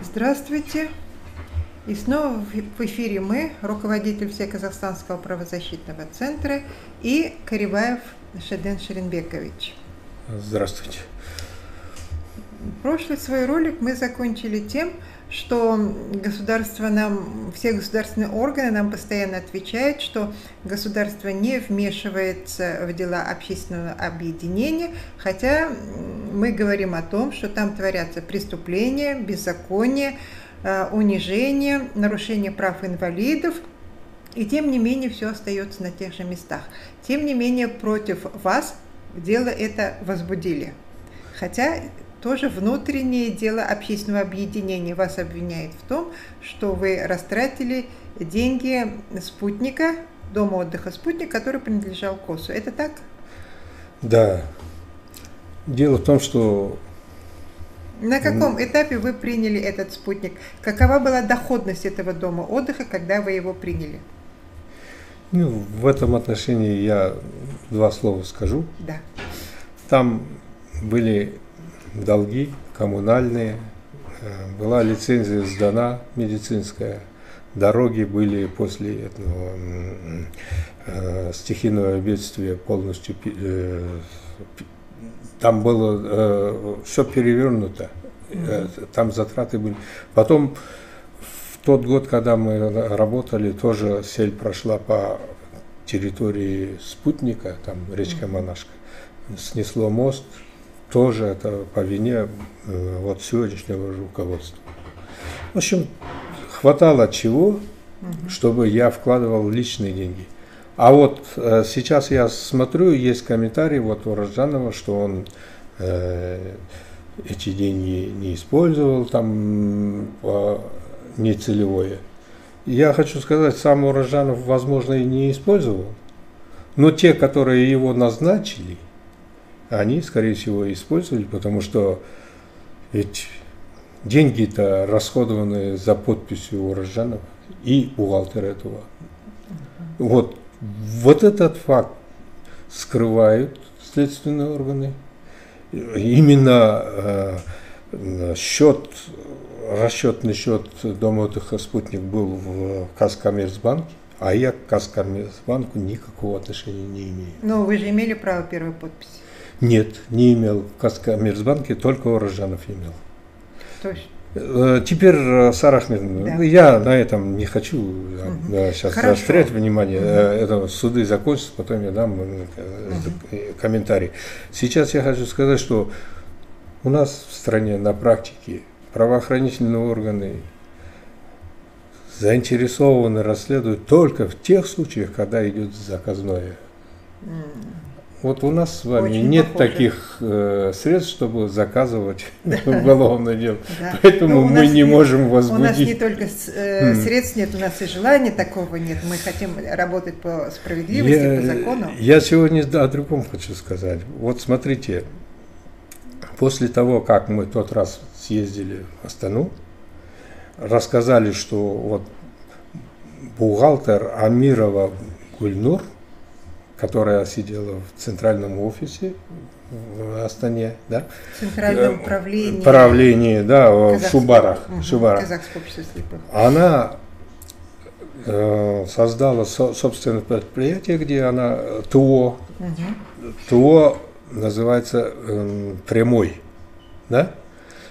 Здравствуйте. И снова в эфире мы, руководитель Всеказахстанского правозащитного центра и Карибаев Шеден Шеренбекович. Здравствуйте. Прошлый свой ролик мы закончили тем, что государство нам, все государственные органы нам постоянно отвечают, что государство не вмешивается в дела общественного объединения, хотя мы говорим о том, что там творятся преступления, беззаконие, э, унижение, нарушение прав инвалидов, и тем не менее все остается на тех же местах. Тем не менее против вас дело это возбудили. Хотя тоже внутреннее дело общественного объединения вас обвиняет в том, что вы растратили деньги спутника, дома отдыха спутник, который принадлежал КОСу. Это так? Да. Дело в том, что... На каком этапе вы приняли этот спутник? Какова была доходность этого дома отдыха, когда вы его приняли? Ну, в этом отношении я два слова скажу. Да. Там были долги коммунальные, э, была лицензия сдана медицинская, дороги были после этого э, стихийного бедствия полностью, э, там было э, все перевернуто, э, там затраты были. Потом в тот год, когда мы работали, тоже сель прошла по территории спутника, там речка Монашка, снесло мост, тоже это по вине э, вот сегодняшнего руководства. В общем, хватало чего, чтобы я вкладывал личные деньги. А вот э, сейчас я смотрю, есть комментарий вот у Раджанова, что он э, эти деньги не использовал там э, нецелевое. Я хочу сказать, сам Уражанов, возможно, и не использовал, но те, которые его назначили – они, скорее всего, использовали, потому что ведь деньги-то расходованы за подписью урожанов и бухгалтера этого. Вот, вот этот факт скрывают следственные органы. Именно э, счет, расчетный счет Дома отдыха «Спутник» был в Казкоммерцбанке, а я к Казкоммерцбанку никакого отношения не имею. Но вы же имели право первой подписи. Нет, не имел. В Казкоммерцбанке только Урожанов имел. Точно. Теперь, э, Сара Ахмедовна, да. я на этом не хочу угу. да, сейчас Хорошо. заострять внимание. Угу. Это суды закончатся, потом я дам угу. комментарий. Сейчас я хочу сказать, что у нас в стране на практике правоохранительные органы заинтересованы расследуют только в тех случаях, когда идет заказное. Вот у нас с вами Очень нет похоже. таких э, средств, чтобы заказывать уголовное дело. Поэтому ну, мы не можем возбудить. У нас не только э, средств нет, у нас и желания такого нет. Мы хотим работать по справедливости, по закону. Я сегодня о другом хочу сказать. Вот смотрите, после того, как мы тот раз съездили в Астану, рассказали, что вот бухгалтер Амирова Гульнур – которая сидела в центральном офисе в Астане, да? Центральном э, управлении. Управлении, да, в Шубарах. Угу, Шубарах. Она э, создала со, собственное предприятие, где она ТО, угу. ТО называется э, прямой, да?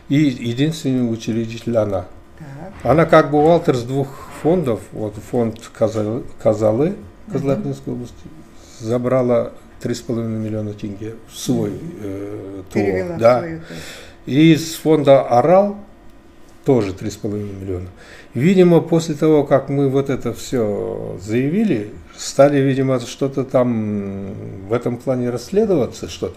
И единственный учредитель она. Так. Она как бухгалтер с двух фондов, вот фонд Казалы, Казалы Козлатинской угу. области забрала 3,5 миллиона тенге в свой э, ТО. Да. Свою, и из фонда «Орал» тоже 3,5 миллиона. Видимо, после того, как мы вот это все заявили, стали, видимо, что-то там в этом плане расследоваться, что-то.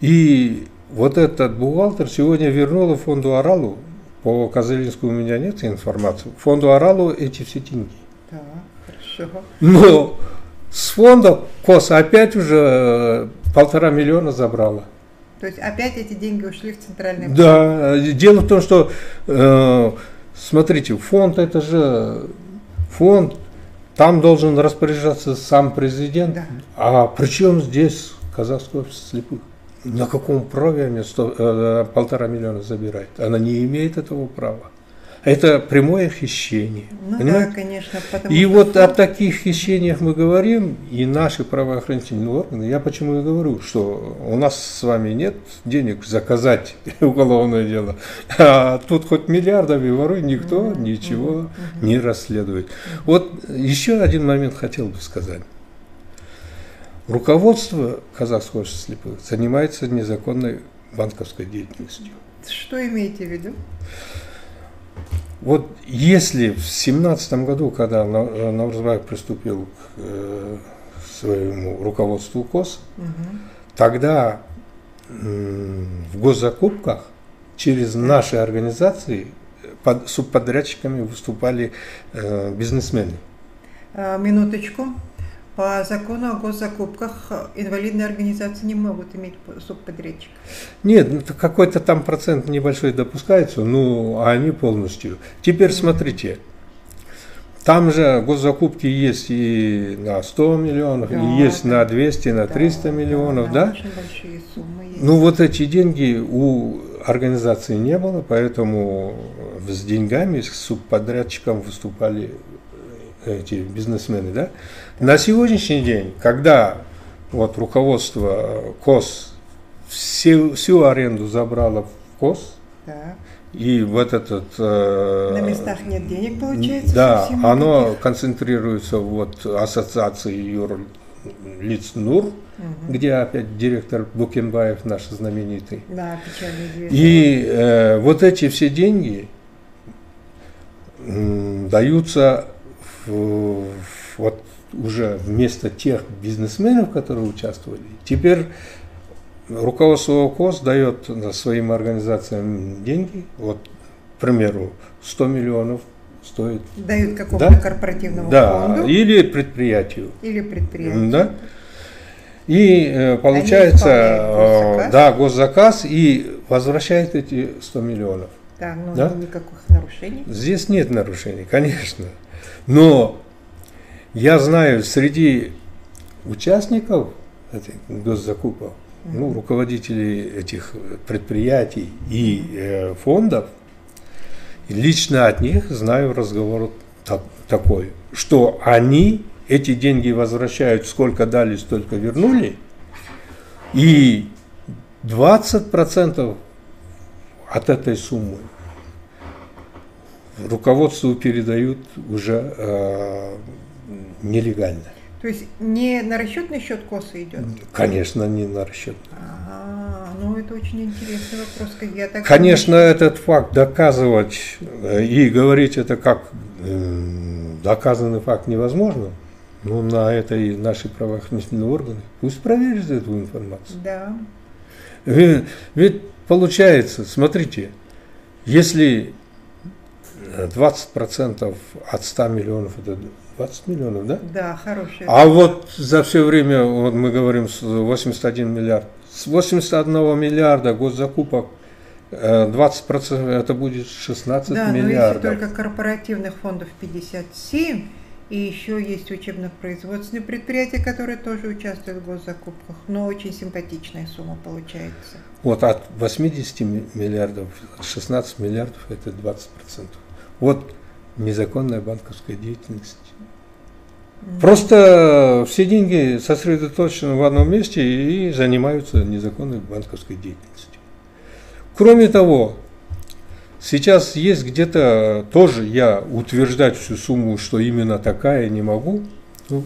И вот этот бухгалтер сегодня вернула фонду «Оралу», по Козылинску у меня нет информации, фонду «Оралу» эти все деньги. Да, хорошо. Но с фонда КОСа опять уже э, полтора миллиона забрала. То есть опять эти деньги ушли в центральный банк? Да, дело в том, что, э, смотрите, фонд это же фонд, там должен распоряжаться сам президент. Да. А при чем здесь казахское общество слепых? На каком праве она сто, э, полтора миллиона забирает? Она не имеет этого права. Это прямое хищение. Ну понимаете? да, конечно. И что вот о таких хищениях мы говорим, и наши правоохранительные органы, я почему и говорю, что у нас с вами нет денег заказать уголовное дело, а тут хоть миллиардов и воруй, никто Мгм, ничего мгм. не расследует. Вот еще один момент хотел бы сказать. Руководство казахского общества слепых занимается незаконной банковской деятельностью. Что имеете в виду? Вот если в семнадцатом году, когда На- Наурзбаев приступил к э, своему руководству КОС, Мгм. тогда в госзакупках через наши организации под субподрядчиками выступали э, бизнесмены. Минуточку. По закону о госзакупках э, инвалидные организации не могут иметь по- субподрядчика. Нет, ну, то какой-то там процент небольшой допускается, ну, а они полностью. Теперь смотрите, там же госзакупки есть и на 100 миллионов, Да, и есть да. на 200, на 300 Да, миллионов, да? Очень большие суммы есть. Ну, вот эти деньги у организации не было, поэтому с деньгами, с субподрядчиком выступали эти бизнесмены, да? На сегодняшний день, когда вот руководство КОС всю, всю аренду забрало в КОС, Так. и вот этот... э, На местах нет денег, получается? Да, оно никаких? концентрируется вот ассоциации юрлиц НУР, Мгм. где опять директор Букенбаев наш знаменитый. Да, печально. И э, вот эти все деньги даются вот уже вместо тех бизнесменов, которые участвовали. Теперь руководство КОС дает своим организациям деньги. Вот, к примеру, 100 миллионов стоит. Дают какому-то Да? корпоративному Да, фонду или предприятию. или предприятию. Да? И э, получается, исполняют госзаказ. э, да, госзаказ и возвращает эти 100 миллионов. Так, ну Да? никаких нарушений. Здесь нет нарушений, конечно. Но я знаю, среди участников этих госзакупок, ну, руководителей этих предприятий и э, фондов, лично от них знаю разговор так- такой, что они эти деньги возвращают, сколько дали, столько вернули, и 20% от этой суммы руководству передают уже э, нелегально. То есть не на расчетный счет косы идет? Конечно, не на расчет. Ага, ну это очень интересный вопрос. как Я так Конечно, этот факт доказывать э, и говорить это как э, доказанный факт невозможно. Но на это и наши правоохранительные органы пусть проверят эту информацию. Да. Ведь, ведь получается, смотрите, если э, 20% от 100 миллионов это 20 миллионов, да? Да, хорошая. А вот за все время, вот мы говорим, с 81 миллиард. С 81 миллиарда госзакупок э, 20% это будет 16 да, но если миллиардов. только корпоративных фондов 57, и еще есть учебно-производственные предприятия, которые тоже участвуют в госзакупках, но очень симпатичная сумма получается. Вот от 80 ми- миллиардов 16 миллиардов это 20%. Вот незаконная банковская деятельность. М. Просто все деньги сосредоточены в одном месте и занимаются незаконной банковской деятельностью. Кроме того, сейчас есть где-то тоже я утверждать всю сумму, что именно такая не могу, ну,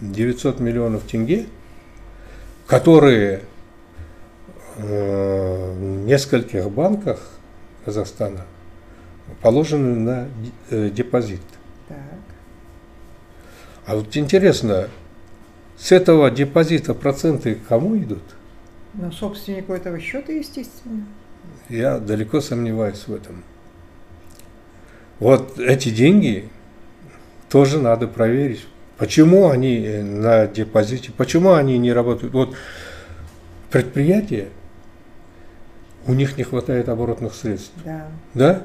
900 миллионов тенге, которые э, в нескольких банках Казахстана положены на э, депозит. Так. А вот интересно, с этого депозита проценты кому идут? Но собственнику этого счета, естественно. Я далеко сомневаюсь в этом. Вот эти деньги тоже надо проверить. Почему они э, на депозите, почему они не работают? Вот предприятия, у них не хватает оборотных средств, Да. да?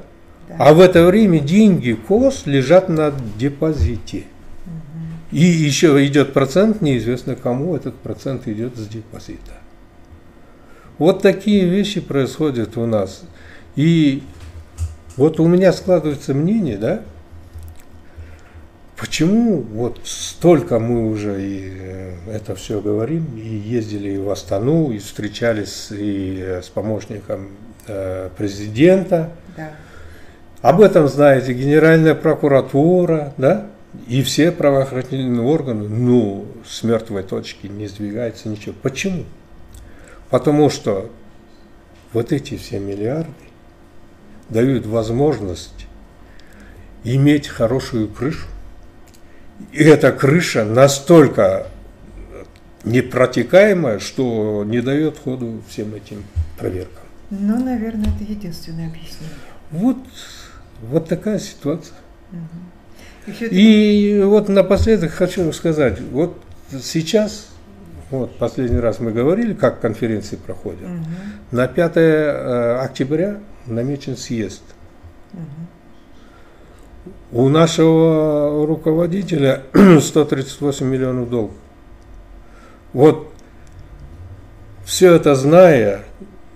да. А в это время деньги КОС лежат на депозите. Мгм. И еще идет процент, неизвестно кому этот процент идет с депозита. Вот такие вещи происходят у нас. И Вот у меня складывается мнение, да, почему вот столько мы уже и э, это все говорим, и ездили и в Астану, и встречались и э, с помощником э, президента. Да. Об этом знаете Генеральная прокуратура, да, и все правоохранительные органы, ну, с мертвой точки не сдвигается ничего. Почему? Потому что вот эти все миллиарды дают возможность иметь хорошую крышу. И эта крыша настолько непротекаемая, что не дает ходу всем этим проверкам. Ну, наверное, это единственное объяснение. Вот, вот такая ситуация. Угу. И, И вот напоследок хочу сказать, вот сейчас вот, последний раз мы говорили, как конференции проходят. Угу. На 5 э, октября намечен съезд. Угу. У нашего руководителя 138 миллионов долларов. Вот все это зная,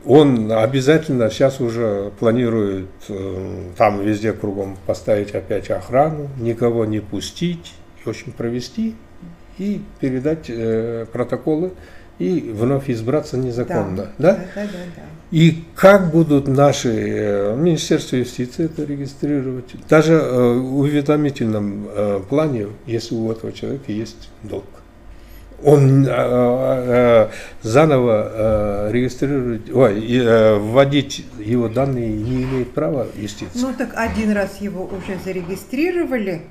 он обязательно сейчас уже планирует э, там везде кругом поставить опять охрану, никого не пустить, в общем, провести и передать э, протоколы и вновь избраться незаконно. Да, да? Да, да, да, И как будут наши э, Министерство юстиции это регистрировать? Даже э, в уведомительном э, плане, если у этого человека есть долг. Он э, э, заново э, регистрировать, ой, э, вводить его данные не имеет права юстиции. Ну так один раз его уже зарегистрировали,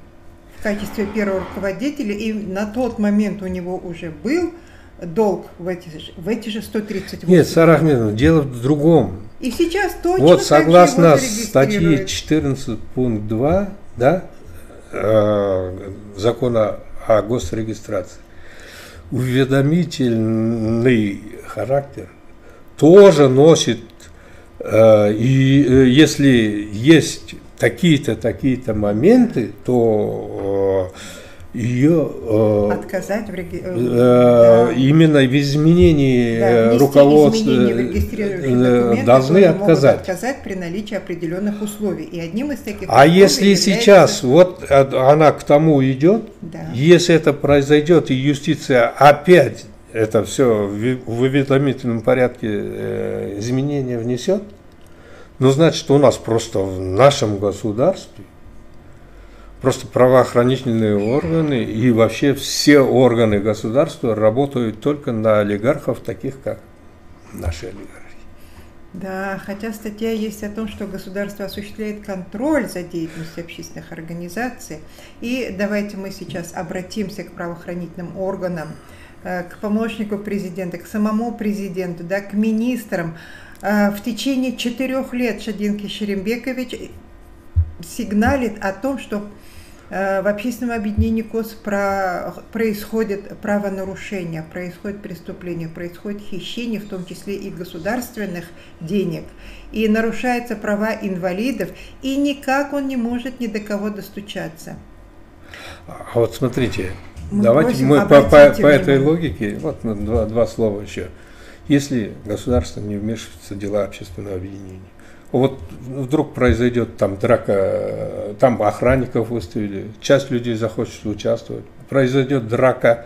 в качестве первого руководителя, и на тот момент у него уже был долг в эти, в эти же 138. Нет, Сара Ахмедовна, дело в другом. И сейчас точно Вот согласно статье 14 пункт 2 да, э, закона о госрегистрации, уведомительный характер тоже носит, э, и э, если есть такие-то, такие-то моменты, то э, ее э, отказать в реги... э, да. именно в изменении да, руководства изменения должны отказать. отказать при наличии определенных условий. И одним из таких А если является... сейчас вот она к тому идет, да. если это произойдет и юстиция опять это все в уведомительном порядке изменения внесет, ну, значит, у нас просто в нашем государстве просто правоохранительные органы и вообще все органы государства работают только на олигархов, таких как наши олигархи. Да, хотя статья есть о том, что государство осуществляет контроль за деятельностью общественных организаций. И давайте мы сейчас обратимся к правоохранительным органам, э, к помощнику президента, к самому президенту, да, к министрам, в течение четырех лет Шадинки Шерембекович сигналит о том, что а, в общественном объединении КОС про, происходит правонарушение, происходит преступление, происходит хищение, в том числе и государственных денег. И нарушаются права инвалидов, и никак он не может ни до кого достучаться. А вот смотрите, мы давайте мы по, по, по этой логике, вот два, два слова еще если государство не вмешивается в дела общественного объединения. Вот вдруг произойдет там драка, там охранников выставили, часть людей захочет участвовать, произойдет драка,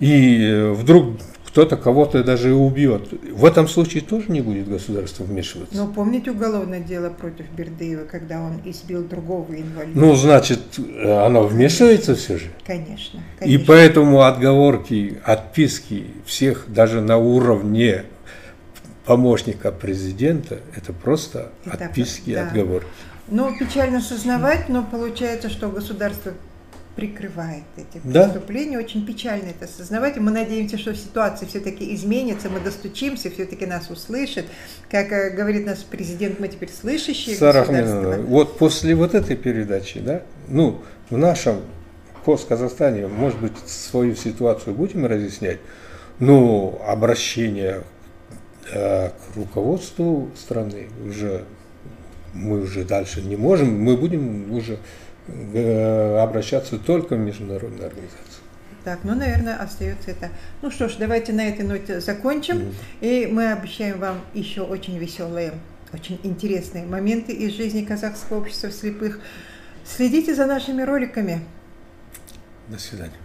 и вдруг кто-то кого-то даже и убьет. В этом случае тоже не будет государство вмешиваться. Но помните уголовное дело против Бердыева, когда он избил другого инвалида? Ну, значит, оно вмешивается все же? Конечно, конечно. И поэтому отговорки, отписки всех даже на уровне помощника президента, это просто это, отписки, да. отговорки. Ну, печально сознавать, но получается, что государство прикрывает эти да? преступления. Очень печально это осознавать. И мы надеемся, что ситуация все-таки изменится, мы достучимся, все-таки нас услышат. Как э, говорит наш президент, мы теперь слышащие Сара государство. вот после вот этой передачи, да, ну, в нашем пост-Казахстане, может быть, свою ситуацию будем разъяснять, но обращение э, к руководству страны уже мы уже дальше не можем, мы будем уже обращаться только в международные организации. Так, ну, наверное, остается это. Ну что ж, давайте на этой ноте закончим. Mm. И мы обещаем вам еще очень веселые очень интересные моменты из жизни казахского общества слепых. Следите за нашими роликами. До свидания.